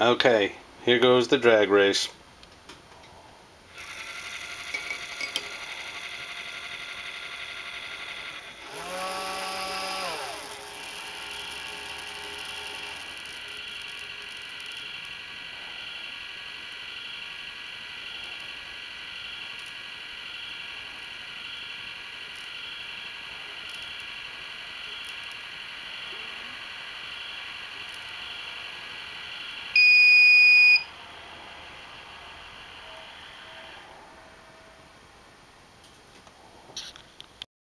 Okay, here goes the drag race.